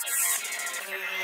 Yeah.